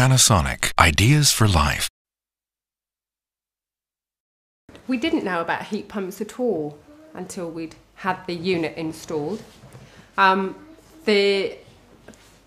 Panasonic Ideas for Life. We didn't know about heat pumps at all until we'd had the unit installed. Um, the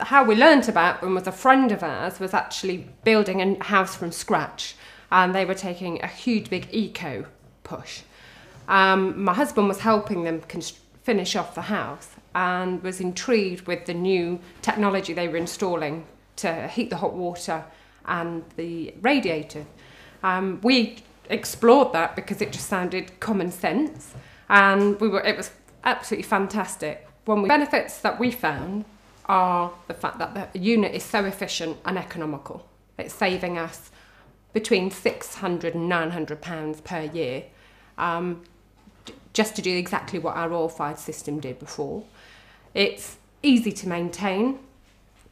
how we learnt about them was a friend of ours was actually building a house from scratch, and they were taking a huge big eco push. Um, my husband was helping them finish off the house and was intrigued with the new technology they were installing to heat the hot water and the radiator. Um, we explored that because it just sounded common sense, and we were it was absolutely fantastic. One of the benefits that we found are the fact that the unit is so efficient and economical. It's saving us between 600 and 900 pounds per year um, just to do exactly what our oil fired system did before. It's easy to maintain,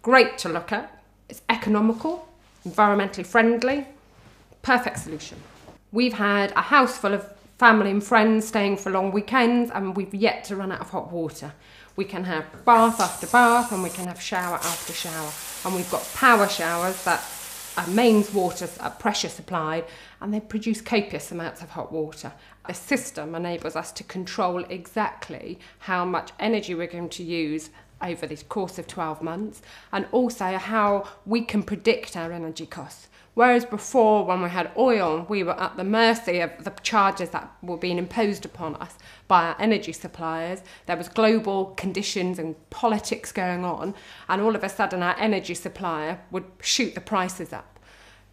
great to look at, it's economical, environmentally friendly, perfect solution. We've had a house full of family and friends staying for long weekends and we've yet to run out of hot water. We can have bath after bath and we can have shower after shower. And we've got power showers that are mains water are pressure supplied and they produce copious amounts of hot water. The system enables us to control exactly how much energy we're going to use over this course of 12 months and also how we can predict our energy costs. Whereas before, when we had oil, we were at the mercy of the charges that were being imposed upon us by our energy suppliers. There was global conditions and politics going on, and all of a sudden, our energy supplier would shoot the prices up.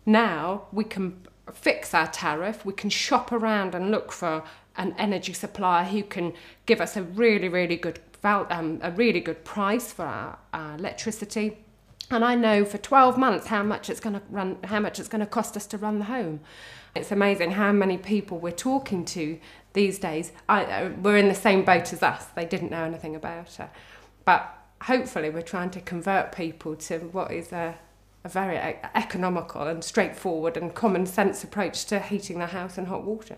Now we can fix our tariff, we can shop around and look for an energy supplier who can give us a really, really good, um, a really good price for our, our electricity and I know for 12 months how much it's going to run, how much it's going to cost us to run the home. It's amazing how many people we're talking to these days I, uh, were in the same boat as us. They didn't know anything about it. But hopefully, we're trying to convert people to what is a, a very economical and straightforward and common sense approach to heating their house and hot water.